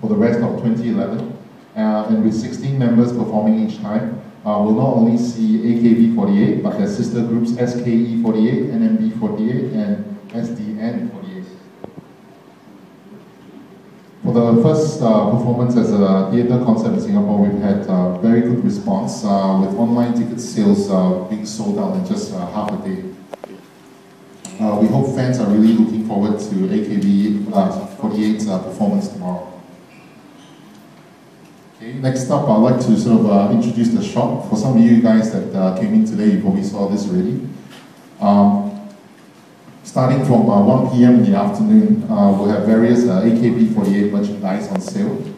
for the rest of 2011. Uh, and with 16 members performing each time, uh, we'll not only see AKB48, but their sister groups SKE48, NMB48, and SDN48. For the first uh, performance as a theatre concert in Singapore, we've had uh, very good response, uh, with online ticket sales uh, being sold out in just half a day. We hope fans are really looking forward to AKB48's performance tomorrow. Next up, I'd like to sort of uh, introduce the shop. For some of you guys that uh, came in today, you probably saw this already. Um, starting from uh, 1 p.m. in the afternoon, uh, we'll have various uh, AKB48 merchandise on sale.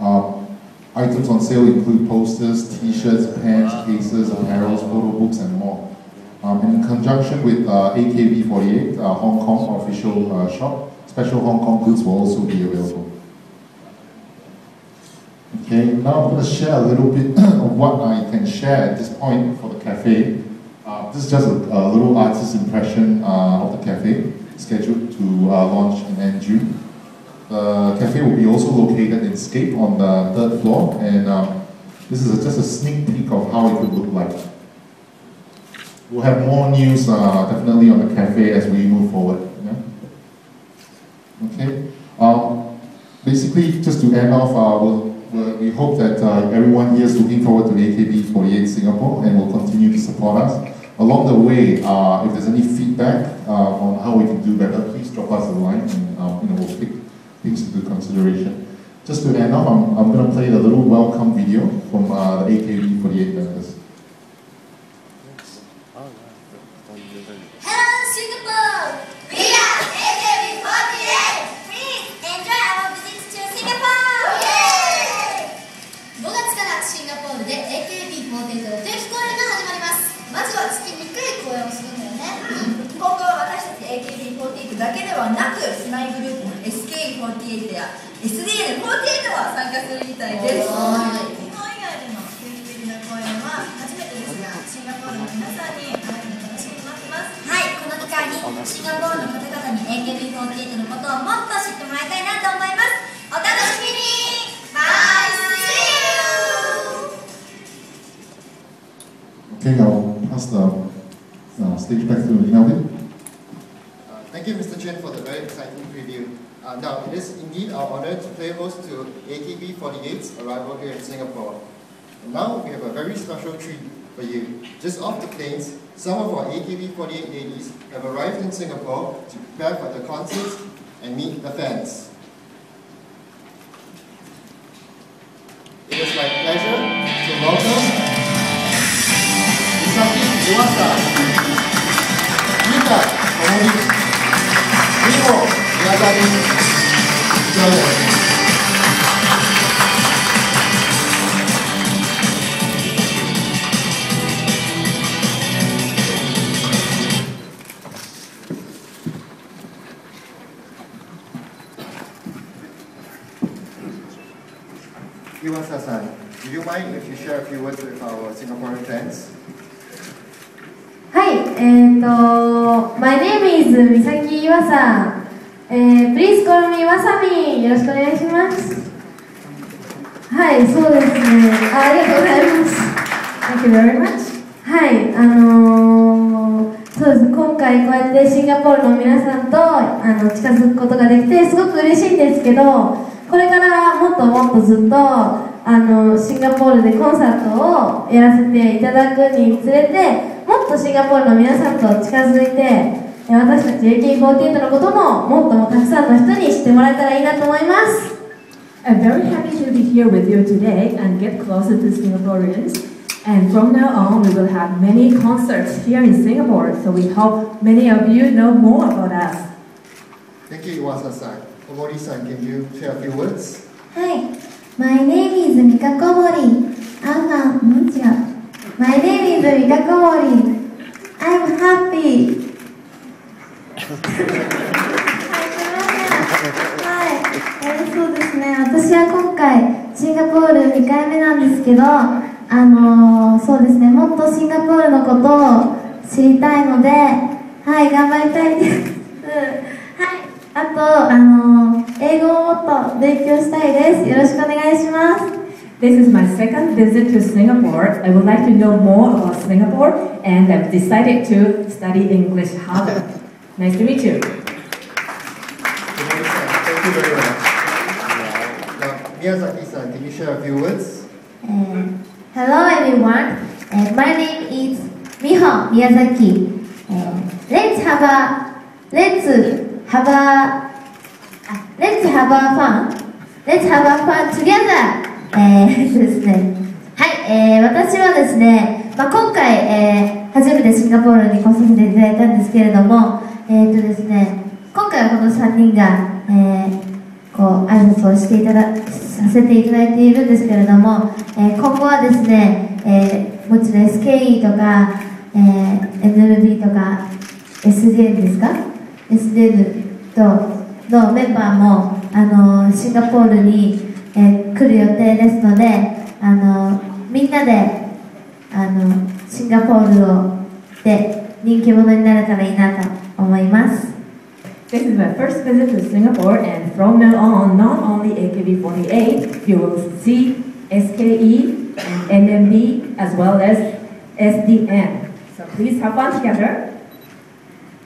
Um, items on sale include posters, t-shirts, pants, cases, apparels, photo books, and more. Um, in conjunction with uh, AKB48, Hong Kong official shop, special Hong Kong goods will also be available. Okay, now I'm going to share a little bit of what I can share at this point for the cafe. Uh, this is just a, a little artist's impression uh, of the cafe, scheduled to uh, launch in end June. The cafe will be also located in Scape on the third floor, and um, this is a, just a sneak peek of how it could look like. We'll have more news uh, definitely on the cafe as we move forward. Yeah? Okay. Um, basically, just to end off, uh, we'll we hope that uh, everyone here is looking forward to AKB48 Singapore and will continue to support us. Along the way, uh, if there's any feedback uh, on how we can do better, please drop us a line and you know, we'll take things into consideration. Just to end off, I'm, I'm going to play a little welcome video from the AKB48 members. ではなく姉妹グループの SK48 や SDN48 は参加するみたいです。日本以外での定期的な公演は初めてですがシンガポールの皆さんに会えるの楽しみに待ってます。はいこの機会にシンガポールの方々に AKB48 のことをもっと知ってもらいたいなと思います。お楽しみに!バイ Okay, now pass the uh, stage back to Inaudit. Thank you, Mr. Chen, for the very exciting preview. Uh, now, it is indeed our honor to play host to AKB48's arrival here in Singapore. And now, we have a very special treat for you. Just off the planes, some of our AKB48 ladies have arrived in Singapore to prepare for the concert and meet the fans. It is my pleasure to welcome Misaki Iwasa, Mika Omori, 見事皆さんに以上です Iwasa-san, do you mind if you share a few words with our Singaporean fans? はい、えーと、My name is みさきいわさん。 えー、Please call me わさみよろしくお願いします。はい、そうですね。あありがとうございます。Thank you very much. はい、あのー、そうです。今回こうやってシンガポールの皆さんとあの近づくことができてすごく嬉しいんですけど、これからもっともっとずっとあのシンガポールでコンサートをやらせていただくにつれてもっとシンガポールの皆さんと近づいて私たち AK48 のことももっともたくさんの人に知ってもらえたらいいなと思います I'm very happy to be here with you today and get closer to Singaporeans. And from now on, we will have many concerts here in Singapore, so we hope many of you know more about us. Thank you, Iwasa-san. Omori-san, can you share a few words? Hi, my name is Mika Komori. I'm a... ん違う。My name is Mika Komori. I'm happy. はい、えー、そうですね。私は今回シンガポール2回目なんですけど、あのー、そうですね。もっとシンガポールのことを知りたいので、はい、頑張りたいです。はい。あと、あのー、英語をもっと勉強したいですよろしくお願いします This is my second visit to Singapore. I would like to know more about Singapore and I've decided to study English harder. Nice to meet you. Thank you very much. Now, Miyazaki-san, can you share a few words? Uh, hello everyone, uh, my name is Miho Miyazaki. Uh, let's have a let's have a uh, let's have a fun. Let's have a fun together. えー、ですね。はい、えー、私はですね、まあ、今回、えー、初めてシンガポールに来させていただいたんですけれども、えっ、とですね、今回はこの3人が、えー、こう挨拶をしていたださせていただいているんですけれども、えー、今後はですね、えー、もちろん SKE とか、えー、NLB とか SDN ですか？SDN とのメンバーもあのシンガポールに、えー、来る予定ですのであのみんなであのシンガポールをで This is my first visit to Singapore, and from now on, not only AKB48, you will see SKE and NMB as well as SDN. So please have fun together.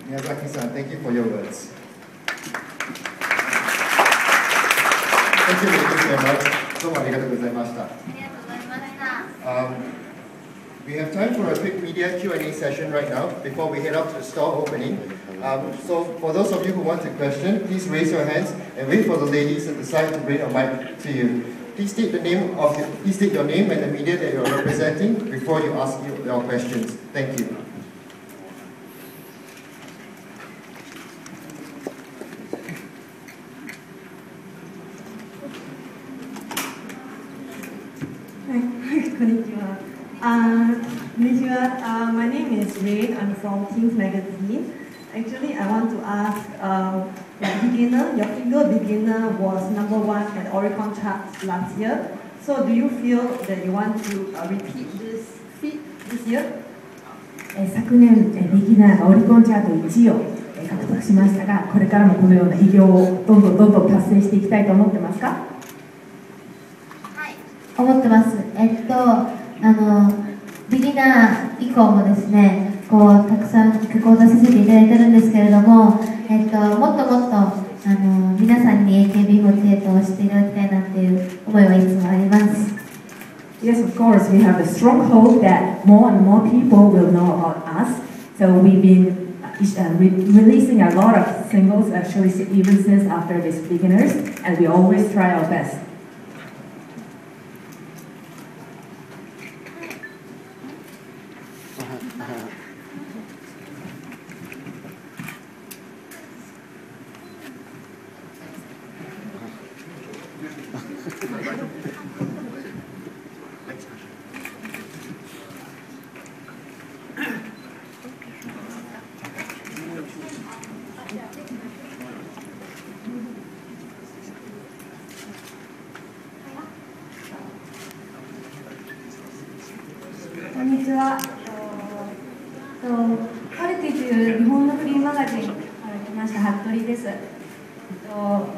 Miyazaki-san, thank you for your words. Thank you, thank you very much. Um. We have time for a quick media Q&A session right now before we head out to the store opening. Um, so for those of you who want a question, please raise your hands and wait for the ladies at the side to bring a mic to you. Please state the name of the, please state your name and the media that you're representing before you ask your questions. Thank you. Hi, Uh. Uh, my name is Ray. I'm from Teens Magazine. Actually, I want to ask, uh, like beginner, your single beginner was number one at Oricon charts last year. So, do you feel that you want to uh, repeat this feat this year? えー昨年、えービギナーがオリコンチャート1位をえー獲得しましたが、これからもこのような偉業をどんどんどんどん達成していきたいと思ってますか思ってます。えっと、あの、ビギナー以降もですね、こう、たくさん曲を出させていただいてるんですけれども、えっと、もっともっと、あの、皆さんに AKB48 をしていただきたいなっていう思いはいつもあります。 Yes, of course, we have a strong hope that more and more people will know about us. So we've been uh, ish- uh, re- releasing a lot of singles, actually, si- even since after this beginners, and we always try our best.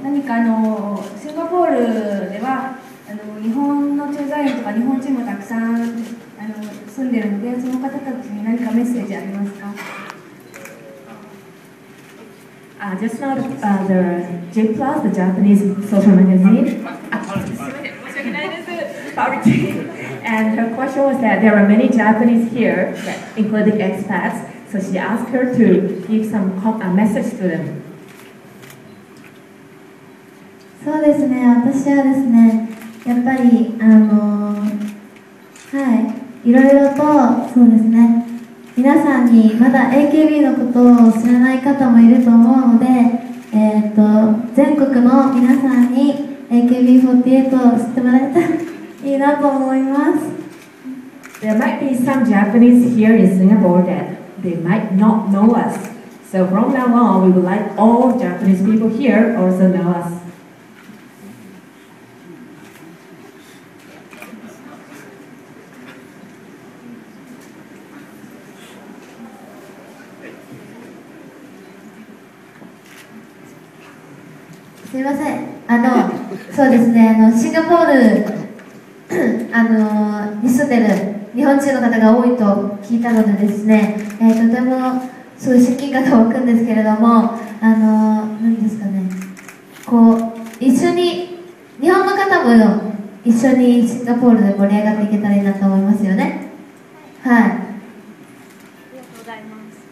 何かあのシンガポールではあの日本の駐在員とか日本人もたくさんあの住んでるのでその方たちに何かメッセージありますか。Uh, just now, uh, the J Plus, the Japanese social magazine, and her question was that there are many Japanese here, that- including expats, so she asked her to give some a message to them. そうですね、私はですね、やっぱり、あのはい、いろいろと、そうですね、皆さんにまだ AKB のことを知らない方もいると思うので、えー、と全国の皆さんに AKB48 を知ってもらえたらいいなと思います。There might be some Japanese here in Singapore that they might not know us. So from now on, we would like all Japanese people here also know us. すいません、あのそうですね。あのシンガポール あのに住んでる日本人の方が多いと聞いたのでですね、えーとてもすごい親近感が湧くんですけれどもあの何ですかね。こう一緒に日本の方も一緒にシンガポールで盛り上がっていけたらいいなと思いますよね。はい。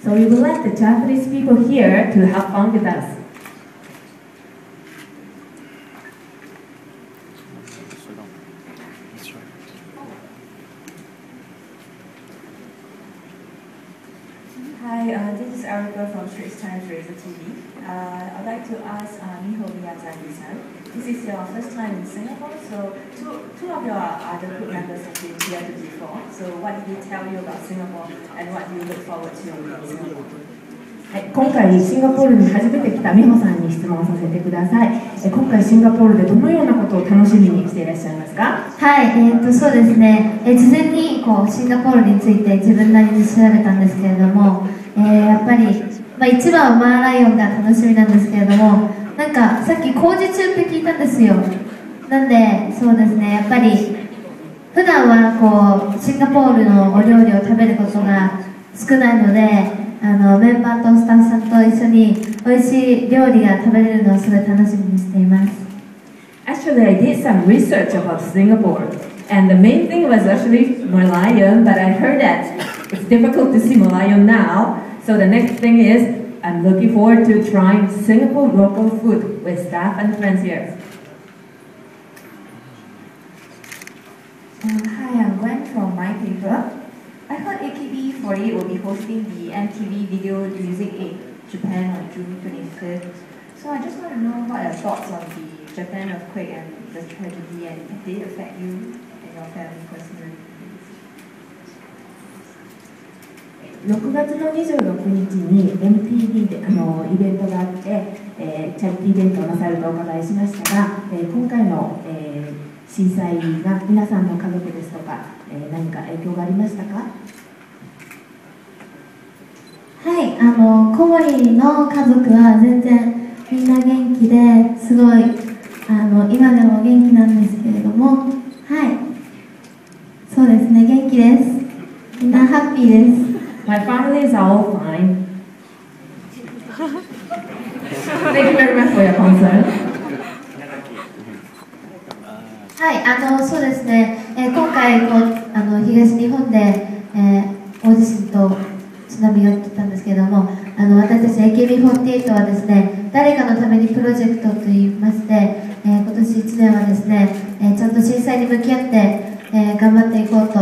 So we would like the Japanese people here to have fun with us. Hi, uh, this is Erica from Straits Times Razor TV. Uh, I'd like to ask uh, Miho Miyazaki-san. This is your first time in Singapore, so two, two of your other group members have been here before. So what did he tell you about Singapore and what do you look forward to in Singapore? はい、今回シンガポールに初めて来た美穂さんに質問させてください。え今回シンガポールでどのようなことを楽しみにしていらっしゃいますか？はい、えー、とそうですね、え事前にこうシンガポールについて自分なりに調べたんですけれども、えーやっぱり、まあ、一番はマーライオンが楽しみなんですけれどもなんかさっき工事中って聞いたんですよ。なんでそうですね。やっぱり普段はこうシンガポールのお料理を食べることが少ないのであのメンバーとスタッフさんと一緒に美味しい料理が食べれるのをすごい楽しみにしています Actually, I did some research about Singapore, and the main thing was actually Malayan, but I heard that it's difficult to see Malayan now. So the next thing is, I'm looking forward to trying Singapore local food with staff and friends here. Um, hi, I'm Gwen from My Paper. I heard AKB48 will be hosting the MTV Video Music 8 Japan on June 25th. So I just want to know what are your thoughts on the Japan earthquake and the tragedy and did it affect you and your family personally? 6月の26日に MTV であのイベントがあって、えーチャリティーイベントをなさるとお伺いしましたが、えー今回の、えー震災が皆さんの家族ですとか、えー何か影響がありましたか？はい、あの小森の家族は全然みんな元気ですごいあの今でも元気なんですけれども。はい。そうですね元気です。みんなハッピーです。My family is all fine. Thank you very much for your concern. はい、あのそうですね、えー今回こうあ東日本で、えー大地震と津波が来たんですけどもあの私たち AKB48 はですね誰かのためにプロジェクトといいまして、えー今年1年はですね、えーちゃんと震災に向き合って、えー頑張っていこうと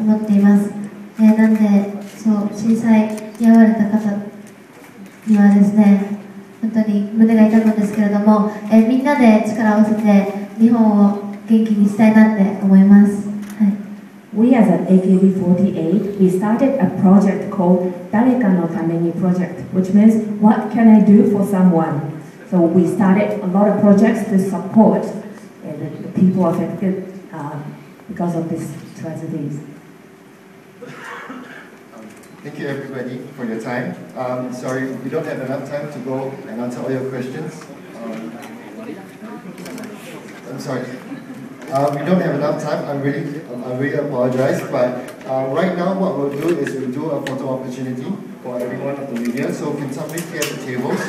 思っています、えーなんでそう震災に遭われた方にはですね本当に胸が痛むんですけれども、えみんなで力を合わせて日本を元気にしたいなって思います。We as at AKB48, we started a project called Dareka no Tameni Project, which means what can I do for someone? So we started a lot of projects to support uh, the, the people affected uh, because of these tragedies. Thank you everybody for your time. Um, sorry, we don't have enough time to go and answer all your questions. Um, I'm sorry. Uh, we don't have enough time. I really, um, I really apologize. But uh, right now, what we'll do is we'll do a photo opportunity for everyone of the media. So can somebody clear the tables?